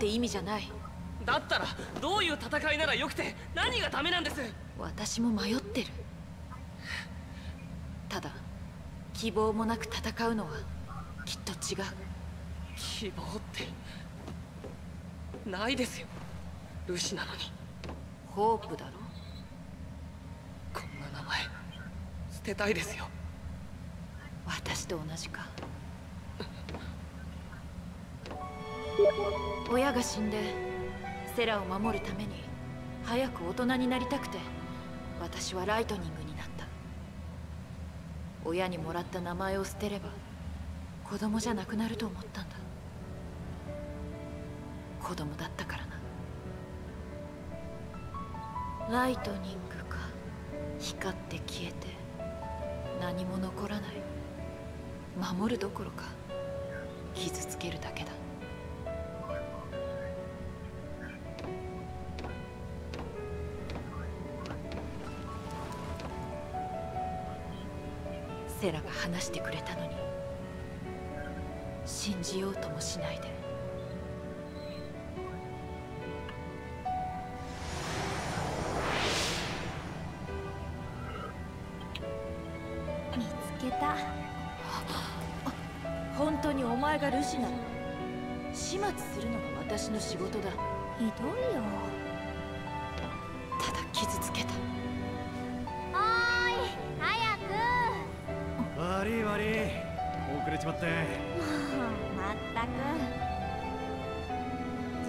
て意味じゃない。だったらどういう戦いならよくて何がダメなんです？私も迷ってる。ただ希望もなく戦うのはきっと違う。希望ってないですよ。ルシなのに。ホープだろ？こんな名前捨てたいですよ。私と同じか親が死んでセラを守るために早く大人になりたくて私はライトニングになった。親にもらった名前を捨てれば子供じゃなくなると思ったんだ。子供だったからな。ライトニングか。光って消えて何も残らない。守るどころか傷つけるだけだ。セラが話してくれたのに信じようともしないで。見つけた。本当にお前がルシなの？始末するのが私の仕事だ。ひどいよ悪い悪い。遅れちまって。くもうまったく。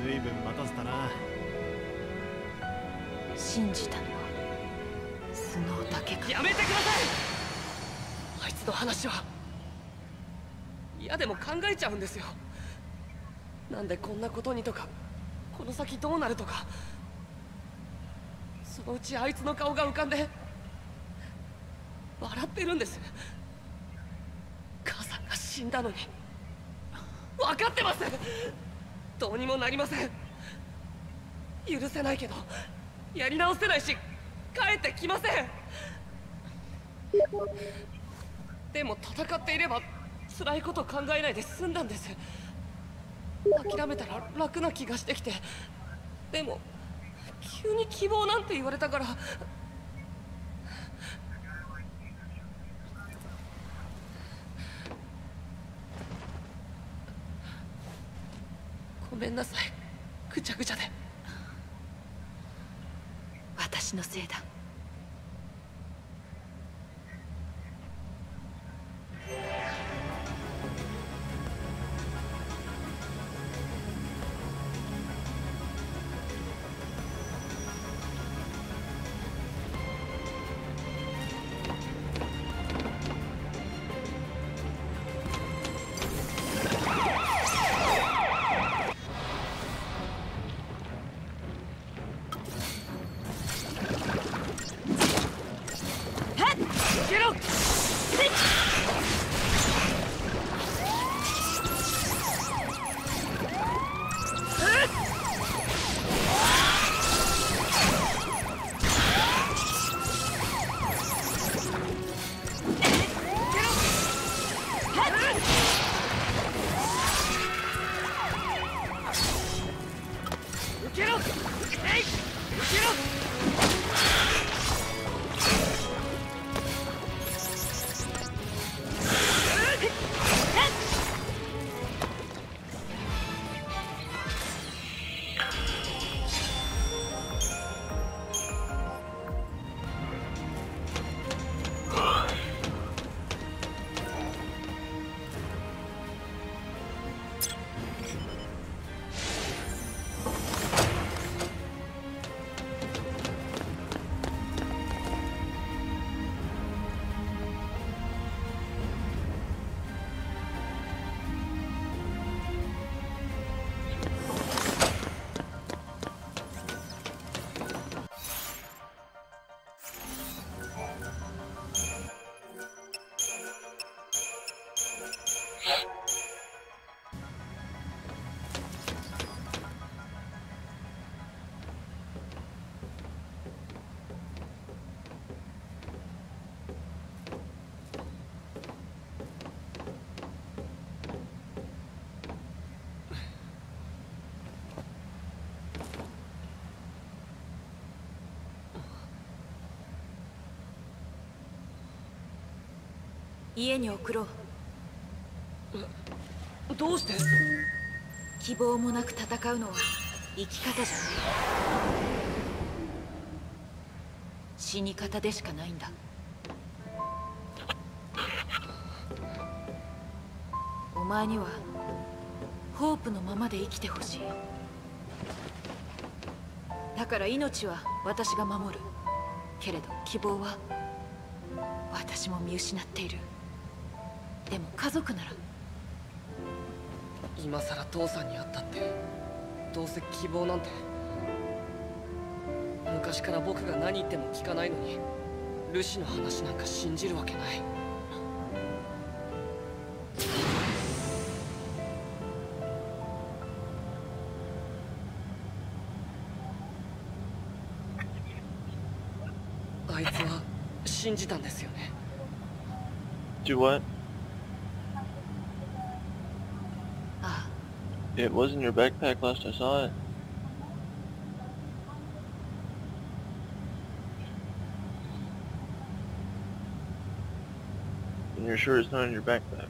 ずいぶん待たせたな。信じたのはスノーだけか。やめてください！あいつの話は。嫌でも考えちゃうんですよ。なんでこんなことにとか。この先どうなるとか。そのうちあいつの顔が浮かんで。笑ってるんです死んだのに。分かってます。どうにもなりません。許せないけどやり直せないし帰ってきません。でも戦っていれば辛いこと考えないで済んだんです。諦めたら楽な気がしてきて。でも急に希望なんて言われたからごめんなさい。ぐちゃぐちゃで。私のせいだ。受けろえい家に送ろう。どうして？希望もなく戦うのは生き方じゃない。死に方でしかないんだ。お前にはホープのままで生きてほしい。だから命は私が守る。けれど希望は私も見失っているでも家族なら。今さら父さんに会ったってどうせ希望なんて。昔から僕が何言っても聞かないのにルシの話なんか信じるわけない。あいつは信じたんですよね。Do what? It was in your backpack last I saw it. And you're sure it's not in your backpack?